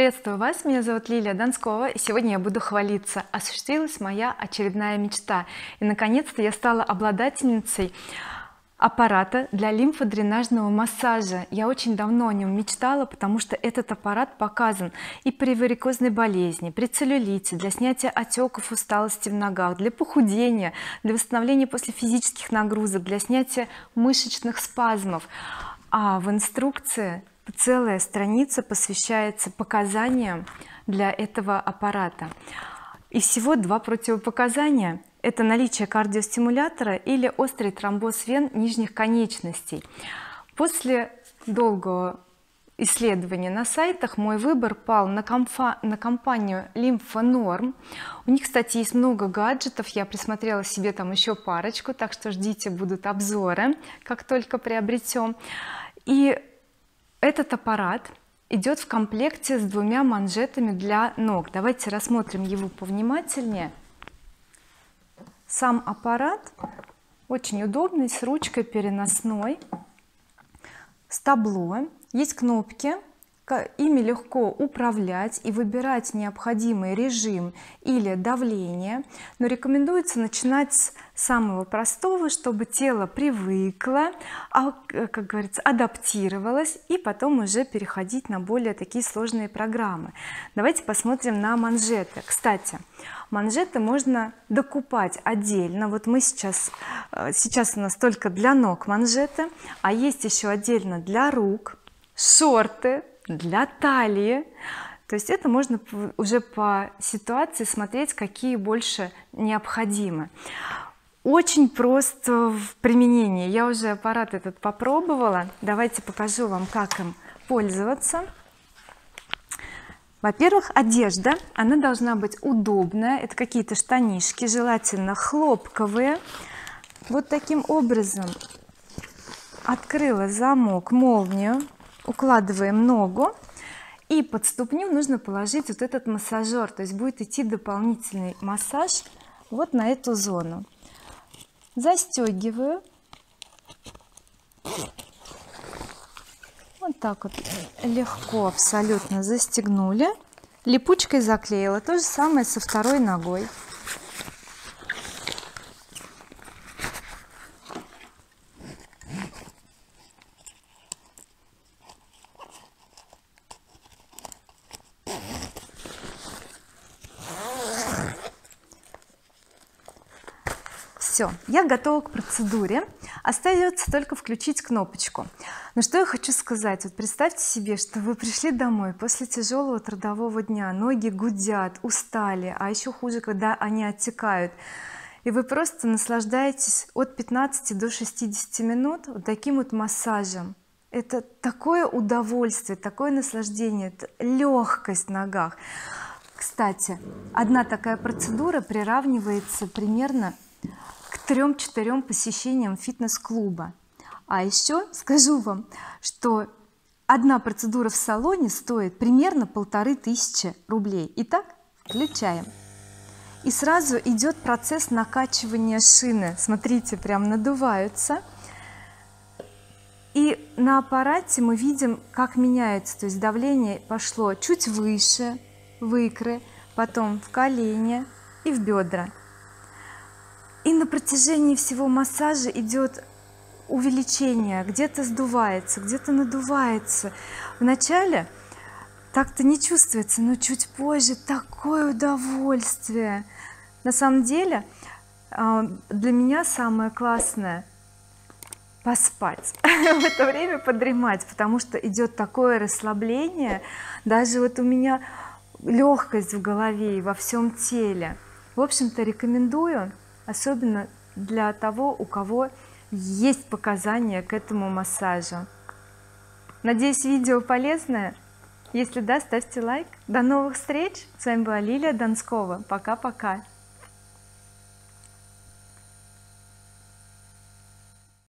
приветствую вас. Меня зовут Лилия Донскова и сегодня я буду хвалиться. Осуществилась моя очередная мечта. И наконец-то я стала обладательницей аппарата для лимфодренажного массажа. Я очень давно о нем мечтала потому что этот аппарат показан и при варикозной болезни при целлюлите для снятия отеков усталости в ногах для похудения для восстановления после физических нагрузок для снятия мышечных спазмов. А в инструкции целая страница посвящается показаниям для этого аппарата. И всего два противопоказания. Это наличие кардиостимулятора или острый тромбоз вен нижних конечностей. После долгого исследования на сайтах мой выбор пал на, комфа, на компанию лимфонорм. У них кстати есть много гаджетов. Я присмотрела себе там еще парочку так что ждите будут обзоры как только приобретем. И этот аппарат идет в комплекте с двумя манжетами для ног. Давайте рассмотрим его повнимательнее. Сам аппарат очень удобный с ручкой переносной с табло. Есть кнопки ими легко управлять и выбирать необходимый режим или давление но рекомендуется начинать с самого простого чтобы тело привыкло а, как говорится адаптировалось и потом уже переходить на более такие сложные программы. Давайте посмотрим на манжеты. Кстати манжеты можно докупать отдельно. Вот мы сейчас э, сейчас у нас только для ног манжеты а есть еще отдельно для рук шорты для талии. То есть это можно уже по ситуации смотреть какие больше необходимы. Очень просто в применении. Я уже аппарат этот попробовала. Давайте покажу вам как им пользоваться. Во-первых одежда. Она должна быть удобная. Это какие-то штанишки желательно хлопковые. Вот таким образом открыла замок молнию укладываем ногу и под ступню нужно положить вот этот массажер то есть будет идти дополнительный массаж вот на эту зону. Застегиваю вот так вот легко абсолютно застегнули. Липучкой заклеила. То же самое со второй ногой все я готова к процедуре. Остается только включить кнопочку. Но что я хочу сказать? Вот представьте себе что вы пришли домой после тяжелого трудового дня ноги гудят устали а еще хуже когда они оттекают и вы просто наслаждаетесь от 15 до 60 минут вот таким вот массажем это такое удовольствие такое наслаждение это легкость в ногах. Кстати одна такая процедура приравнивается примерно трем-четырем посещениям фитнес-клуба. А еще скажу вам что одна процедура в салоне стоит примерно полторы тысячи рублей. Итак включаем. И сразу идет процесс накачивания шины. Смотрите прям надуваются и на аппарате мы видим как меняется. То есть давление пошло чуть выше в икры потом в колени и в бедра. И на протяжении всего массажа идет увеличение. Где-то сдувается где-то надувается. Вначале так-то не чувствуется но чуть позже такое удовольствие. На самом деле а, для меня самое классное поспать в это время подремать потому что идет такое расслабление. Даже вот у меня легкость в голове и во всем теле. В общем-то рекомендую особенно для того у кого есть показания к этому массажу. Надеюсь видео полезное. Если да ставьте лайк. До новых встреч. С вами была Лилия Донскова пока-пока